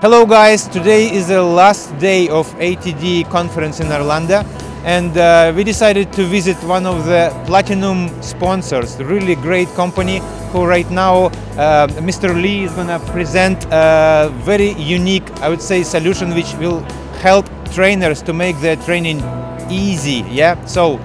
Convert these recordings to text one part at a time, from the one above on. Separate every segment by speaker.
Speaker 1: Hello guys, today is the last day of ATD conference in Orlando and uh, we decided to visit one of the platinum sponsors, really great company who right now uh, Mr. Li is gonna present a very unique, I would say, solution which will help trainers to make their training easy, yeah? So,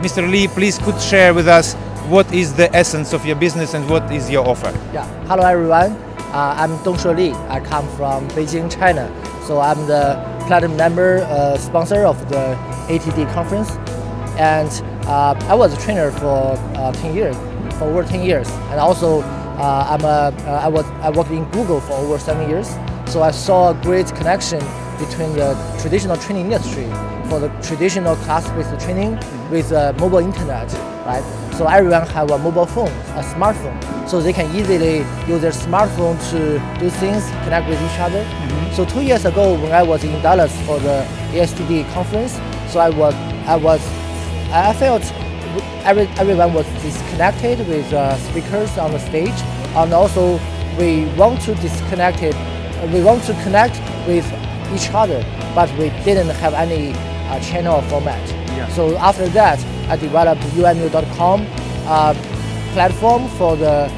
Speaker 1: Mr. Li, please could share with us what is the essence of your business and what is your offer?
Speaker 2: Yeah, hello everyone. Uh, I'm Dong Dongshuo Li. I come from Beijing, China. So I'm the platinum member uh, sponsor of the ATD conference. And uh, I was a trainer for uh, 10 years, for over 10 years. And also uh, I'm a, uh, I, was, I worked in Google for over seven years. So I saw a great connection between the traditional training industry for the traditional class-based training with mobile internet, right? So everyone have a mobile phone, a smartphone, so they can easily use their smartphone to do things, connect with each other. Mm -hmm. So two years ago, when I was in Dallas for the ASTD conference, so I was, I was, I felt every, everyone was disconnected with uh, speakers on the stage, and also we want to disconnect it, we want to connect with each other, but we didn't have any uh, channel format. Yeah. So after that, I developed UMU.com uh, platform for the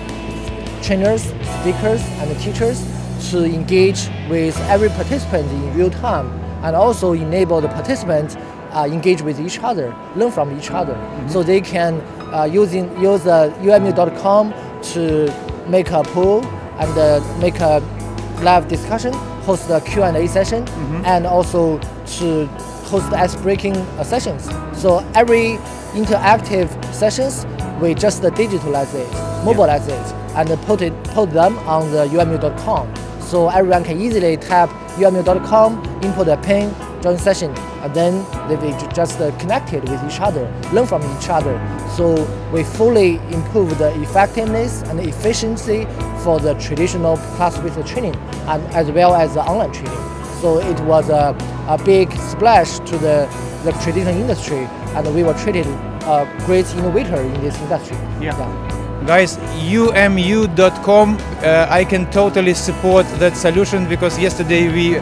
Speaker 2: trainers, speakers, and teachers to engage with every participant in real time and also enable the participants uh, engage with each other, learn from each other. Mm -hmm. So they can uh, using use uh, UMU.com to make a pool and uh, make a live discussion, host a Q&A session, mm -hmm. and also to host ice-breaking uh, sessions. So every interactive sessions, we just digitalize it, mobilize yeah. it, and put it put them on the umu.com. So everyone can easily tap umu.com, input a pin, join session, and then they will just connected with each other, learn from each other. So we fully improve the effectiveness and efficiency for the traditional class-based training, and as well as the online training. So it was a, a big splash to the, the traditional industry, and we were treated a great innovator in this industry.
Speaker 1: yeah. yeah guys umu.com uh, i can totally support that solution because yesterday we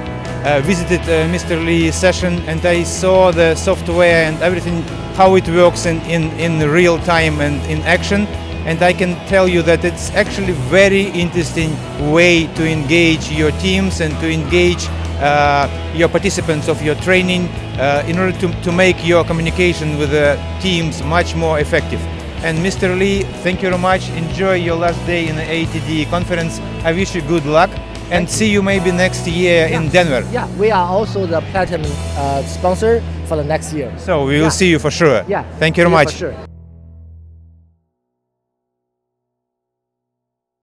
Speaker 1: uh, visited uh, mr li's session and i saw the software and everything how it works in, in, in real time and in action and i can tell you that it's actually very interesting way to engage your teams and to engage uh, your participants of your training uh, in order to, to make your communication with the teams much more effective. And Mr. Li, thank you very much. Enjoy your last day in the ATD conference. I wish you good luck and see you maybe next year yeah. in Denver.
Speaker 2: Yeah, we are also the platinum uh, sponsor for the next year.
Speaker 1: So we will yeah. see you for sure.
Speaker 2: Yeah.
Speaker 1: Thank you very much.